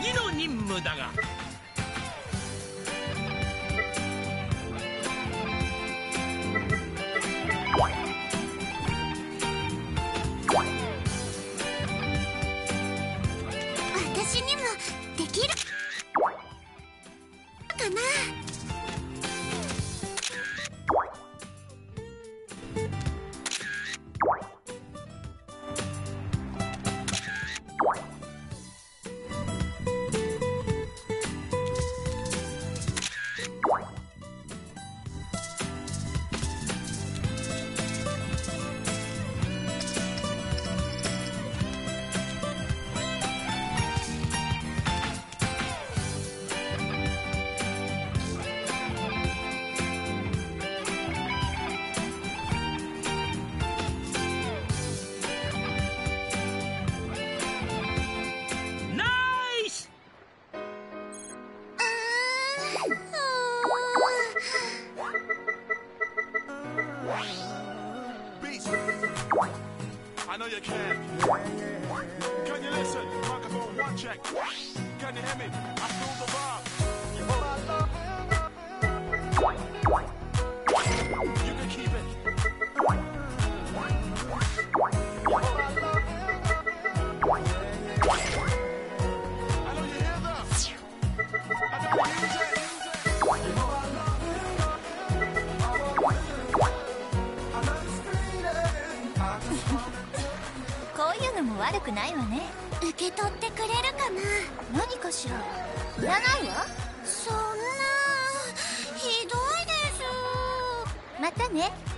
次の任務だが」またね。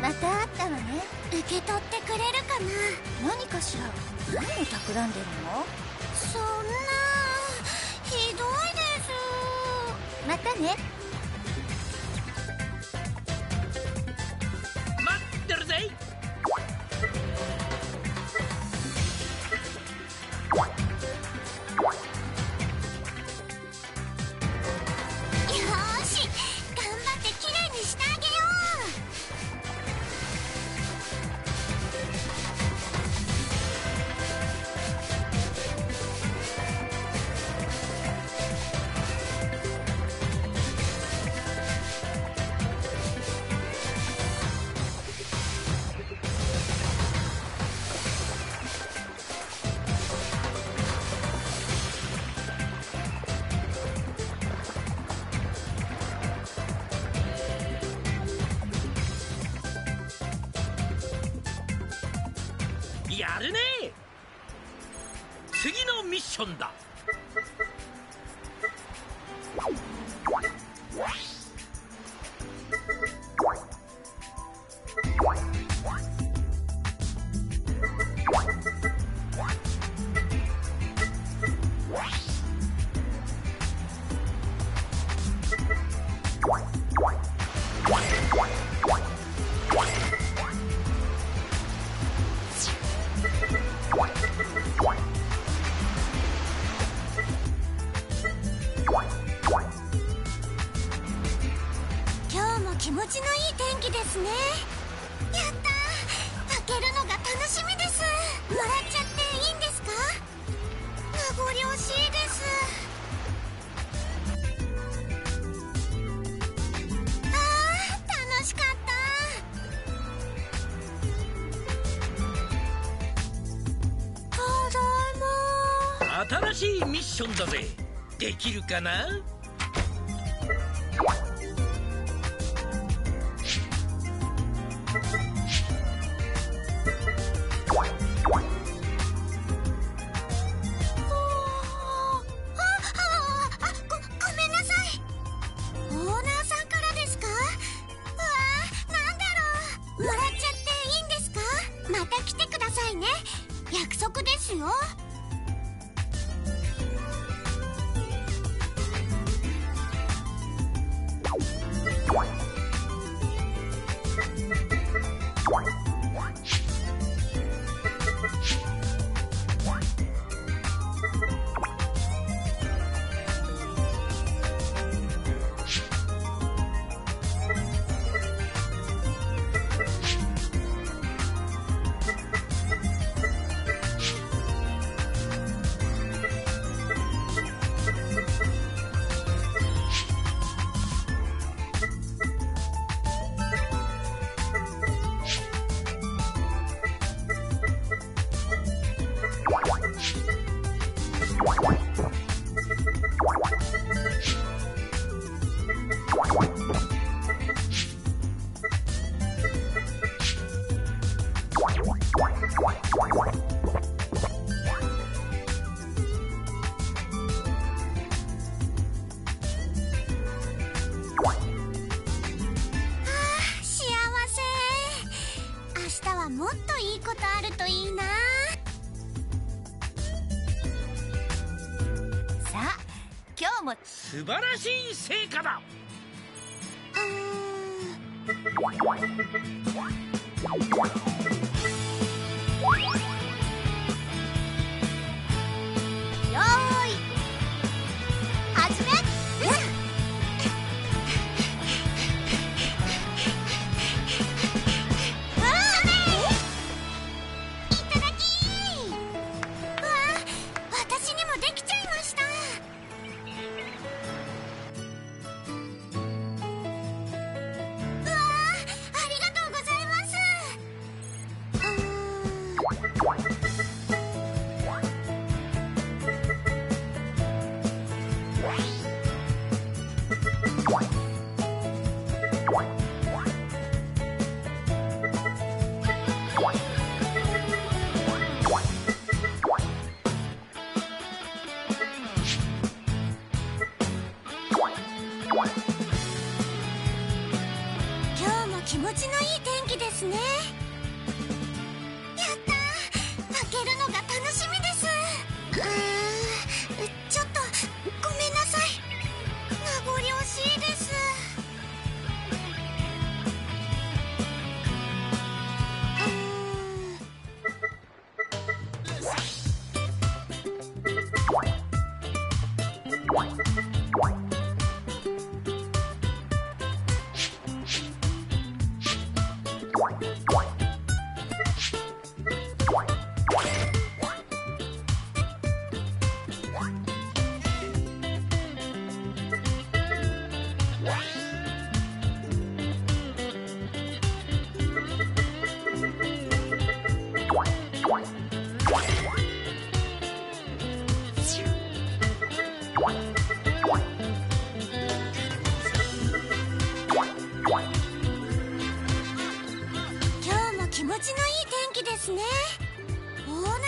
また会ったわね。受け取ってくれるかな。何かしら？何を企んでるの？そんなひどいです。またね。Vandaag. 新しいミッションだぜできるかな？you. もっといいことあるといいな。さあ今日も。素晴らしい成果だ。うん。ですね。オーナ